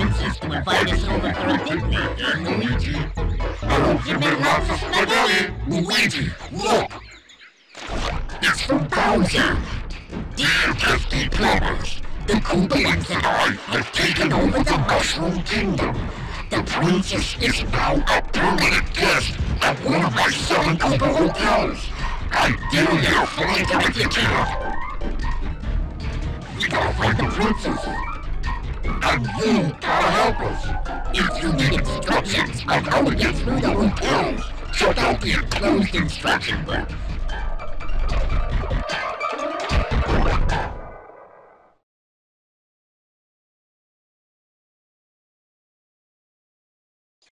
we'll find us over for a picnic, eh, Luigi? I hope you make lots of spaghetti! Luigi, look! It's from Bowser! Dear Pesky Plumbers, the Koopalings and I have taken over the Mushroom Kingdom. The princess is now a permanent guest at one of my seven Koopa hotels. I dare you to find her if you can. We gotta find the princess. And you gotta help us. If you need instructions on how to get through the hotels, check out the enclosed instruction book.